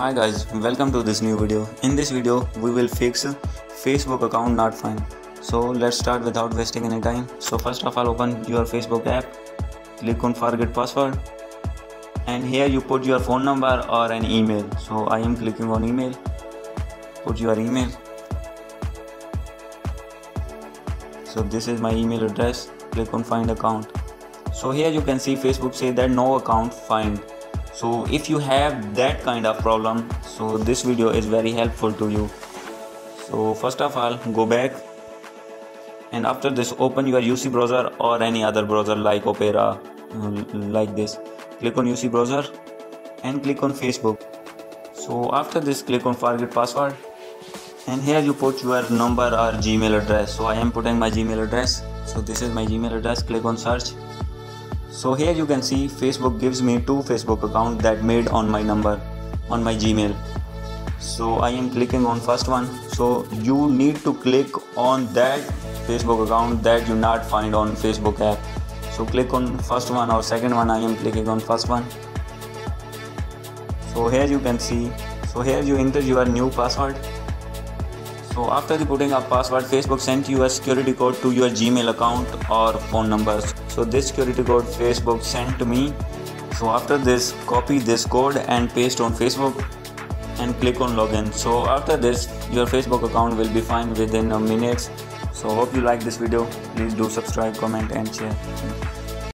Hi guys, welcome to this new video. In this video, we will fix Facebook account not find. So let's start without wasting any time. So first of all, open your Facebook app, click on forget password, and here you put your phone number or an email. So I am clicking on email. Put your email. So this is my email address. Click on find account. So here you can see Facebook say that no account find so if you have that kind of problem so this video is very helpful to you. So first of all go back. And after this open your UC browser or any other browser like Opera uh, like this. Click on UC browser and click on Facebook. So after this click on forget password. And here you put your number or Gmail address. So I am putting my Gmail address. So this is my Gmail address. Click on search so here you can see Facebook gives me two Facebook account that made on my number on my Gmail. So I am clicking on first one. So you need to click on that Facebook account that you not find on Facebook app. So click on first one or second one. I am clicking on first one. So here you can see. So here you enter your new password. So after the putting a password, Facebook sent you a security code to your Gmail account or phone numbers. So this security code facebook sent to me. So after this copy this code and paste on facebook and click on login. So after this your facebook account will be fine within a minute. So hope you like this video. Please do subscribe comment and share